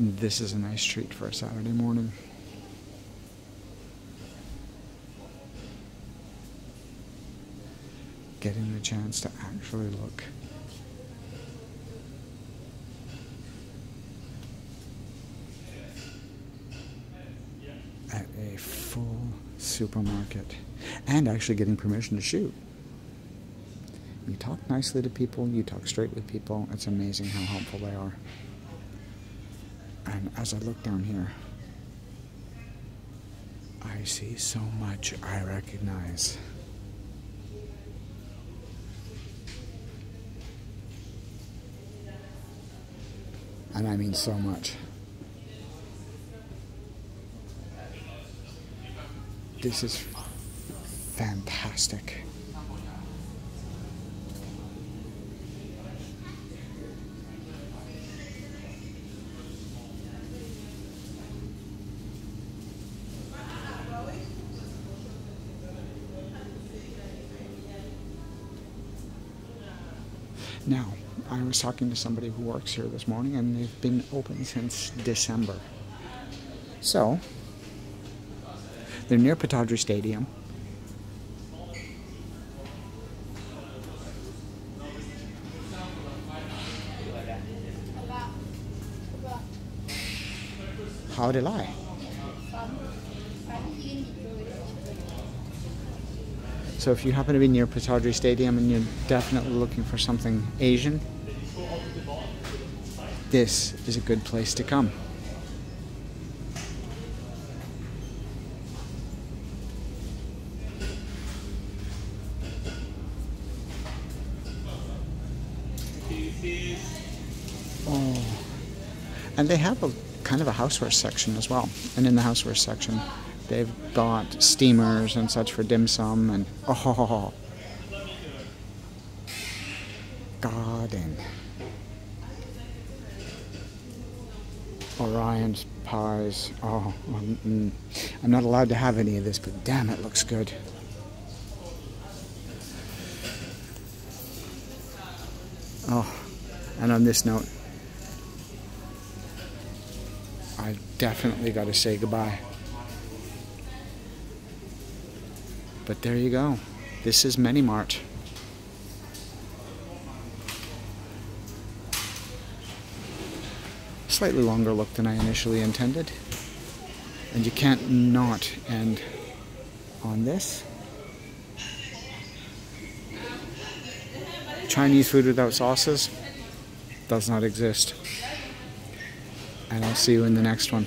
This is a nice treat for a Saturday morning. Getting the chance to actually look. At a full supermarket and actually getting permission to shoot. You talk nicely to people, you talk straight with people. It's amazing how helpful they are. And as I look down here, I see so much I recognize. And I mean so much. This is fantastic. Now, I was talking to somebody who works here this morning, and they've been open since December. So, they're near Pittodrie Stadium. How did I? So if you happen to be near Pittodrie Stadium and you're definitely looking for something Asian, this is a good place to come. Oh, and they have a kind of a houseware section as well. And in the houseware section, they've got steamers and such for dim sum and oh, garden. Orion's pies. Oh, mm, mm. I'm not allowed to have any of this, but damn, it looks good. Oh, and on this note, I definitely got to say goodbye. But there you go. This is Many Mart. Slightly longer look than I initially intended. And you can't not end on this. Chinese food without sauces does not exist. And I'll see you in the next one.